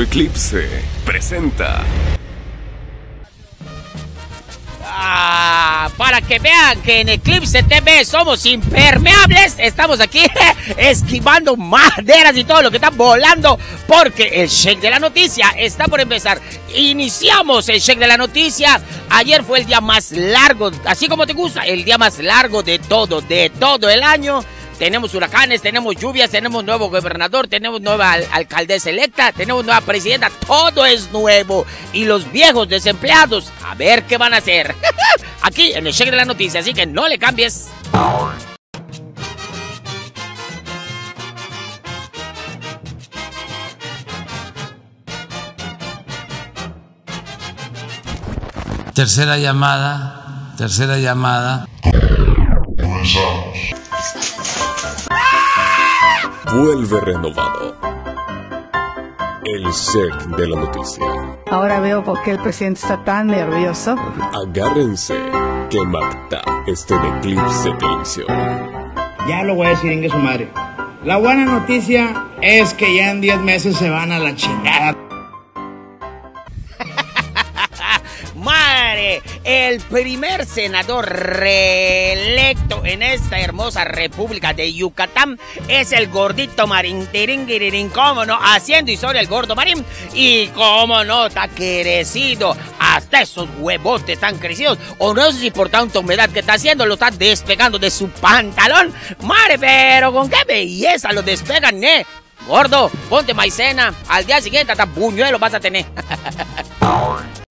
Eclipse presenta. Ah, para que vean que en Eclipse TV somos impermeables, estamos aquí esquivando maderas y todo lo que está volando, porque el check de la noticia está por empezar. Iniciamos el check de la noticia. Ayer fue el día más largo, así como te gusta, el día más largo de todo, de todo el año. Tenemos huracanes, tenemos lluvias, tenemos nuevo gobernador, tenemos nueva al- alcaldesa electa, tenemos nueva presidenta, todo es nuevo. Y los viejos desempleados, a ver qué van a hacer. Aquí en el check de la noticia, así que no le cambies. Tercera llamada, tercera llamada. Vuelve renovado. El check de la noticia. Ahora veo por qué el presidente está tan nervioso. Agárrense que Magda está en Eclipse Televisión. Ya lo voy a decir en su madre. La buena noticia es que ya en 10 meses se van a la chingada. Madre, el primer senador reelecto en esta hermosa república de Yucatán es el gordito Marín, tiringuirirín, cómo no, haciendo historia el gordo Marín. Y cómo no, está crecido, hasta esos huevotes están crecidos. O no sé si por tanta humedad que está haciendo, lo está despegando de su pantalón. Madre, pero con qué belleza lo despegan, ¿eh? Gordo, ponte maicena, al día siguiente hasta buñuelo vas a tener.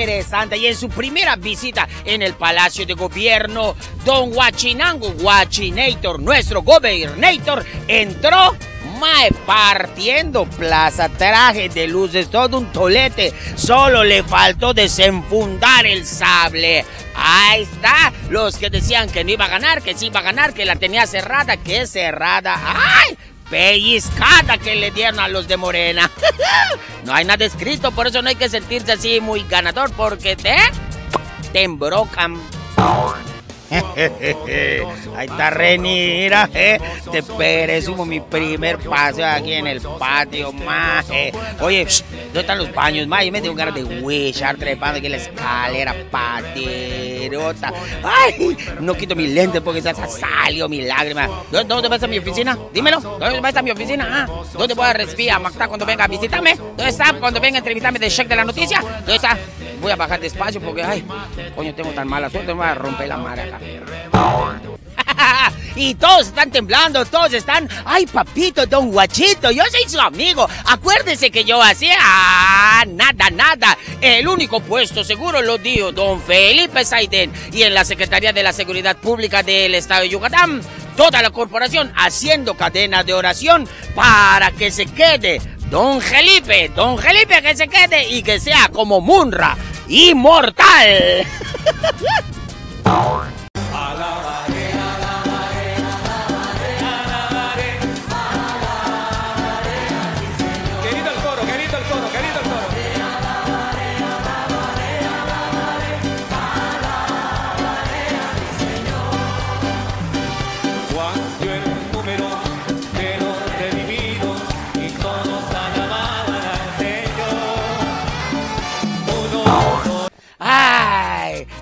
Madre Santa, y en su primera visita en el Palacio de Gobierno, don Huachinango Huachinator, nuestro gobernator, entró mae, partiendo plaza, traje de luces, todo un tolete. Solo le faltó desenfundar el sable. Ahí está, los que decían que no iba a ganar, que sí iba a ganar, que la tenía cerrada, que cerrada. ¡Ay! Pellizcada que le dieron a los de Morena. no hay nada escrito, por eso no hay que sentirse así muy ganador, porque te, te embrocan. Ahí está Reni, mira, eh. Te presumo mi primer paseo aquí en el patio, maje. Oye, ¿dónde están los baños, ma? Yo me tengo ganas de wishar trepando aquí en la escalera paterota. Ay, no quito mi lente porque se salió mi lágrima. ¿Dónde, dónde va a estar mi oficina? Dímelo, ¿dónde va a mi oficina? Ah, ¿Dónde voy a respirar, Magda, cuando venga a visitarme? ¿Dónde está cuando venga a entrevistarme de check de la noticia? ¿Dónde está? Voy a bajar despacio porque, ay, coño, tengo tan mala suerte, me voy a romper la mara acá. y todos están temblando, todos están, ay papito, don Guachito, yo soy su amigo, acuérdese que yo hacía ah, nada, nada, el único puesto seguro lo dio don Felipe Saiden y en la Secretaría de la Seguridad Pública del Estado de Yucatán, toda la corporación haciendo cadena de oración para que se quede Don Felipe, don Felipe que se quede y que sea como Munra, inmortal.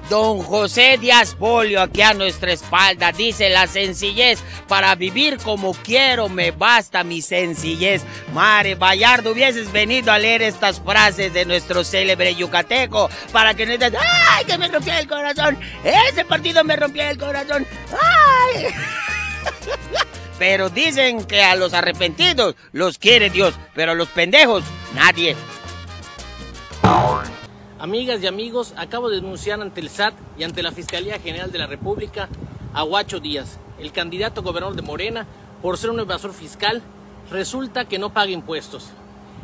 don José Díaz Polio aquí a nuestra espalda dice la sencillez para vivir como quiero me basta mi sencillez. Mare Bayardo, hubieses venido a leer estas frases de nuestro célebre yucateco para que no digas, ay, que me rompió el corazón, ese partido me rompió el corazón, ay. Pero dicen que a los arrepentidos los quiere Dios, pero a los pendejos nadie. Amigas y amigos, acabo de denunciar ante el SAT y ante la Fiscalía General de la República a Huacho Díaz, el candidato gobernador de Morena, por ser un evasor fiscal. Resulta que no paga impuestos.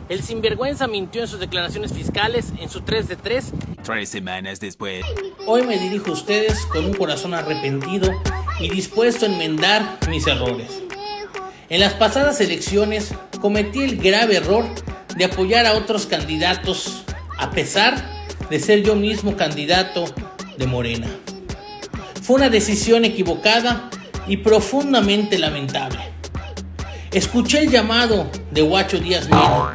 El sinvergüenza mintió en sus declaraciones fiscales en su 3 de 3. Tres semanas después. Hoy me dirijo a ustedes con un corazón arrepentido y dispuesto a enmendar mis errores. En las pasadas elecciones cometí el grave error de apoyar a otros candidatos a pesar de ser yo mismo candidato de Morena. Fue una decisión equivocada y profundamente lamentable. Escuché el llamado de Guacho Díaz Mena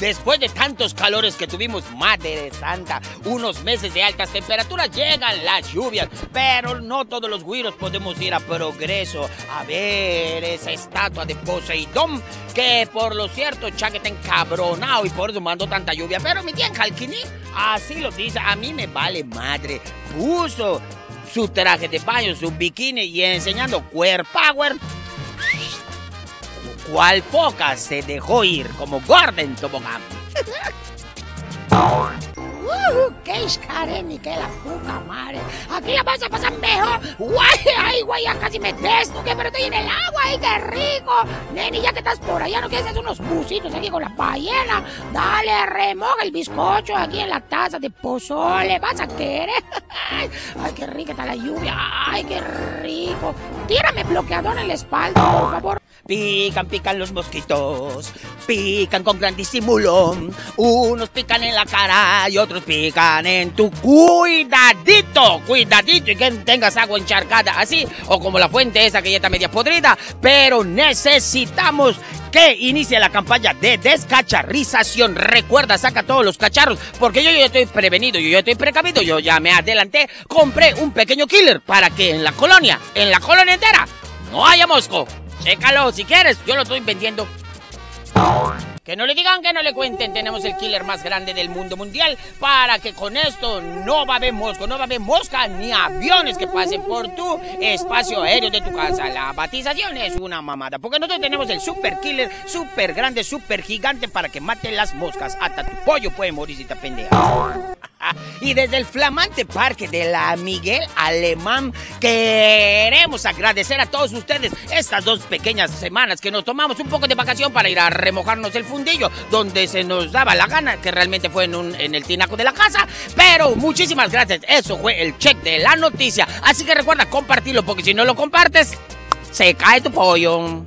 Después de tantos calores que tuvimos, Madre Santa, unos meses de altas temperaturas, llegan las lluvias, pero no todos los güiros podemos ir a progreso a ver esa estatua de Poseidón, que por lo cierto Chaque está encabronado y por eso mandó tanta lluvia. Pero mi tía Calquini, así lo dice, a mí me vale madre. Puso su traje de baño, su bikini y enseñando Queer Power cual foca se dejó ir como Gordon Tobogán. Uh, ¡Qué escareni, qué la puta madre! Aquí la vas a pasar mejor. ¡Guay! ¡Ay, güey! Ya casi me desto, que pero estoy en el agua. ¡Ay, qué rico! Neni, ya que estás por allá, ¿no quieres hacer unos busitos aquí con la ballena? Dale, remoja el bizcocho aquí en la taza de pozole. ¿Vas a querer? ¡Ay, qué rica está la lluvia! ¡Ay, qué rico! Tírame bloqueador en la espalda, por favor. Pican, pican los mosquitos, pican con gran disimulo. Unos pican en la cara y otros pican en tu cuidadito, cuidadito y que tengas agua encharcada así o como la fuente esa que ya está media podrida. Pero necesitamos que inicie la campaña de descacharrización. Recuerda, saca todos los cacharros, porque yo ya estoy prevenido, yo ya estoy precavido, yo ya me adelanté, compré un pequeño killer para que en la colonia, en la colonia entera, no haya mosco. Chécalo, si quieres, yo lo estoy vendiendo. Que no le digan, que no le cuenten, tenemos el killer más grande del mundo mundial para que con esto no va a haber mosco, no va a haber mosca ni aviones que pasen por tu espacio aéreo de tu casa. La batización es una mamada, porque nosotros tenemos el super killer, super grande, super gigante para que mate las moscas. Hasta tu pollo puede morir si te pendeja. Y desde el flamante parque de la Miguel Alemán queremos agradecer a todos ustedes estas dos pequeñas semanas que nos tomamos un poco de vacación para ir a remojarnos el fundillo donde se nos daba la gana, que realmente fue en, el tinaco de la casa. Pero muchísimas gracias, eso fue el check de la noticia. Así que recuerda compartirlo porque si no lo compartes, se cae tu pollo.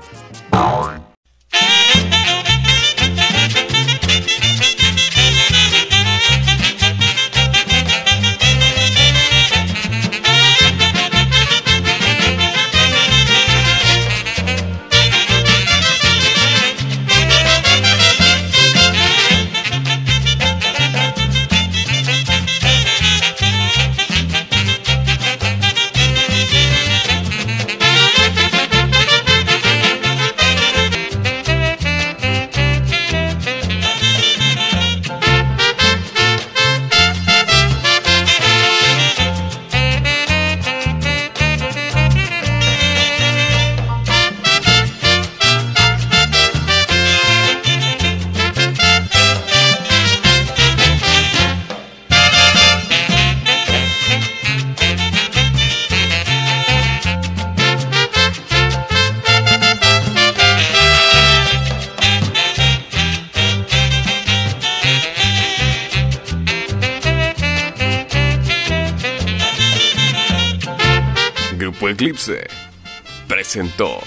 Eclipse presentó